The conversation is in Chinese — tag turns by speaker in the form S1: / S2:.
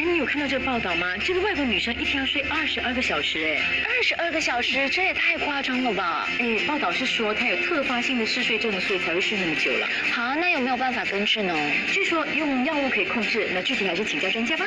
S1: 哎你有看到这个报道吗？这个外国女生一天要睡二十二个小时哎。
S2: 二十二个小时这也太夸张了吧。
S1: 哎报道是说她有特发性的嗜睡症所以才会睡那么久了。
S2: 好那有没有办法根治呢？
S1: 据说用药物可以控制那具体还是请教专家吧。